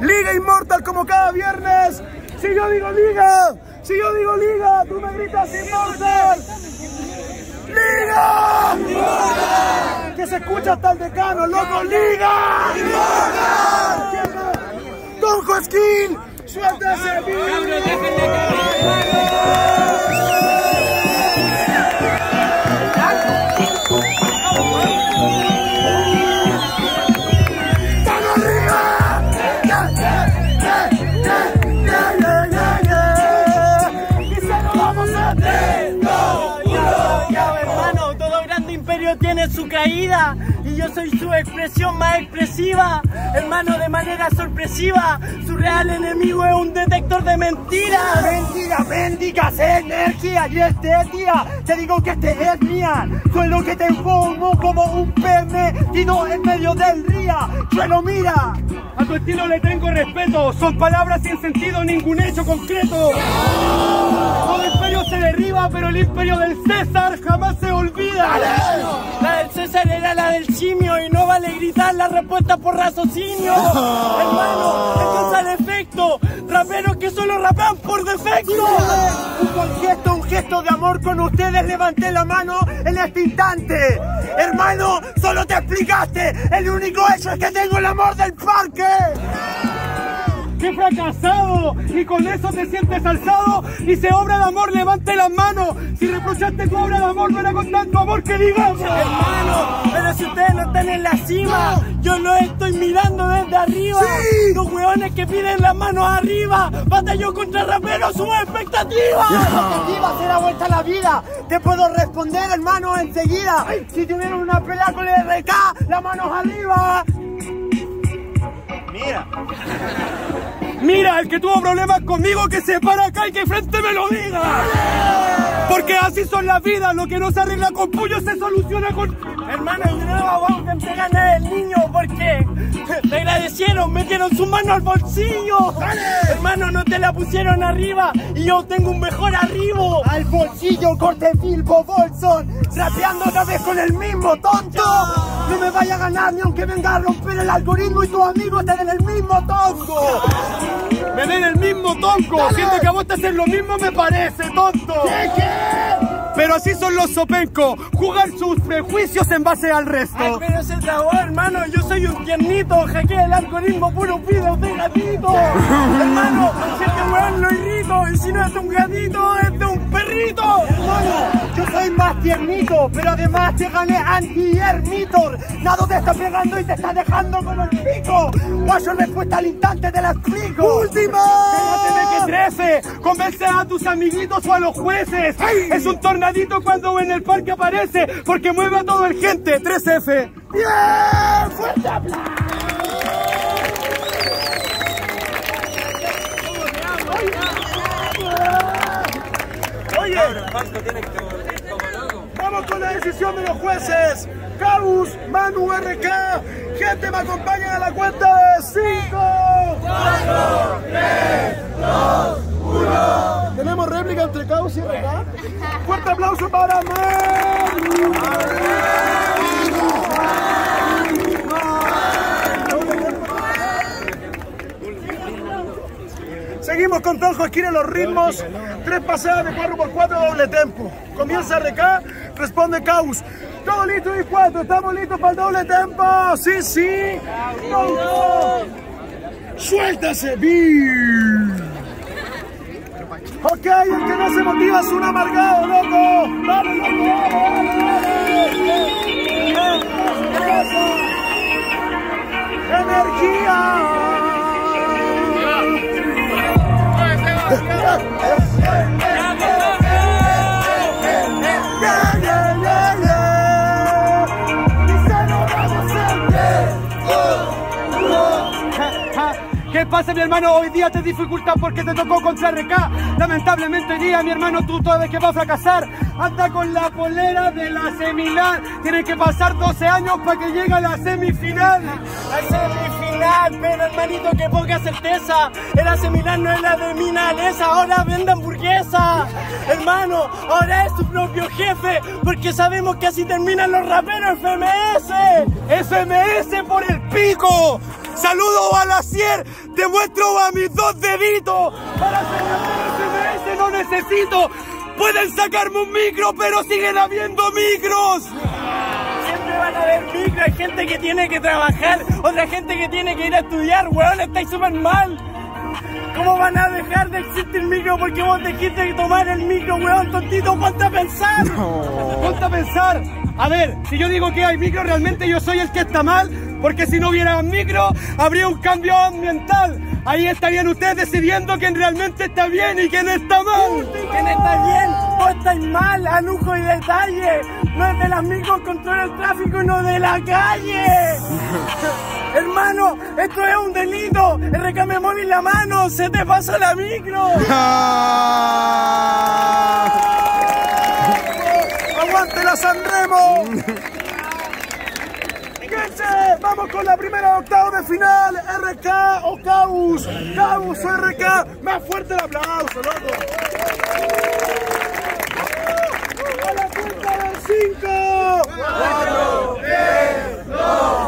Liga Inmortal como cada viernes. Si yo digo Liga, si yo digo Liga, tú me gritas Inmortal. ¡Liga! Que se escucha hasta el decano, loco, ¡Liga! ¡Don Joaquín! ¡Suéltese! Caída y yo soy su expresión más expresiva. Hermano, de manera sorpresiva, su real enemigo es un de mentiras. Mentira, mendigas energía y este día te digo que este es mía. Suelo que te pongo como un pez metido en medio del río. Suelo mira. A tu estilo le tengo respeto, son palabras sin sentido, ningún hecho concreto. Todo imperio se derriba, pero el imperio del César jamás se olvida. La del César era la del simio y no vale gritar la respuesta por raciocinio. Hermano, esto es al efecto. Raperos que solo rapean por defecto. Un gesto, un gesto de amor con ustedes. Levanté la mano en este instante. Hermano, solo te explicaste. El único hecho es que tengo el amor del parque. ¡Qué fracasado! Y con eso te sientes alzado. Y se obra de amor, levante las manos. Si reprochaste tu obra de amor, no era con tanto amor que digamos. Hermano, pero si ustedes no están en la cima, yo lo estoy mirando desde arriba. Los hueones que piden las manos arriba, batalló contra raperos, su expectativa. Expectativa será vuelta a la vida. Te puedo responder, hermano, enseguida. Si tuvieron una pelea con el RK, las manos arriba. Mira, el que tuvo problemas conmigo que se para acá y que frente me lo diga. Porque así son las vidas, lo que no se arregla con puño se soluciona con... Hermano, de nuevo vamos a entregarle al niño porque te agradecieron, metieron su mano al bolsillo. Hermano, no te la pusieron arriba y yo tengo un mejor arribo. Al bolsillo, corte Bilbo Bolson. Rapeando otra vez con el mismo tonto. No me vaya a ganar ni aunque venga a romper el algoritmo y tus amigos te den el mismo tongo. Me den el mismo tonco. Siento que a vos te hacen lo mismo me parece, tonto. ¿Qué, qué? Pero así son los sopencos. Jugar sus prejuicios en base al Ay, resto. pero se trabó, hermano, yo soy un tiernito, hackea el algoritmo, puro videos de gatito. hermano, pero además te gané anti-ermitor. Nado te está pegando y te está dejando como el pico. Guayo respuesta al instante te la explico. ¡Última! Déjate de que trece, convence a tus amiguitos o a los jueces. Es un tornadito cuando en el parque aparece, porque mueve a todo el gente. 3F. ¡Bien! ¡Fuerte aplauso! Oye, con la decisión de los jueces. Cabus, Manu, RK. Gente, me acompañan a la cuenta de 5, 4, 3, 2, 1. Tenemos réplica entre Cabus y RK. Fuerte aplauso para Manu. Seguimos con Don Joaquín en los ritmos. Tres pasadas de 4x4 doble tempo. Comienza RK, responde Caus. Todo listo, dispuesto. Estamos listos para el doble tempo. Sí, sí. Suéltase, bi. Ok, el que no se motiva es un amargado, loco. Dale, loco, dale, dale, dale. A ¿Qué pasa, mi hermano? Hoy día te dificulta porque te tocó contra RK. Lamentablemente, día, mi hermano, tú sabes que va a fracasar. Anda con la polera de la semifinal. Tienen que pasar 12 años para que llegue a la semifinal. La semifinal, pero hermanito, que poca certeza. AC Milan no es la de Minalesa, ahora vende hamburguesa. Hermano, ahora es su propio jefe, porque sabemos que así terminan los raperos FMS. FMS por el pico. Saludo a la Cier, te muestro a mis dos deditos. Para SMS no necesito. Pueden sacarme un micro, pero siguen habiendo micros. Siempre van a haber micro, hay gente que tiene que trabajar, otra gente que tiene que ir a estudiar, weón, estáis súper mal. ¿Cómo van a dejar de existir micro porque vos dijiste de tomar el micro, weón, tontito? Ponte a pensar. Ponte a pensar. A ver, si yo digo que hay micro, realmente yo soy el que está mal, porque si no hubiera micro, habría un cambio ambiental. Ahí estarían ustedes decidiendo quién realmente está bien y quién está mal. ¿Quién está bien? Vos estáis mal, a lujo y detalle. No es de las micros controla el tráfico y no de la calle. Hermano, esto es un delito. RK móvil la mano, se te pasó la micro. ¡Aguante la Sanremo! noches, vamos con la primera octava de final, RK o Cabus, Cabus o RK, más fuerte el aplauso, loco. A la cuenta del 5, 4, 3, 2,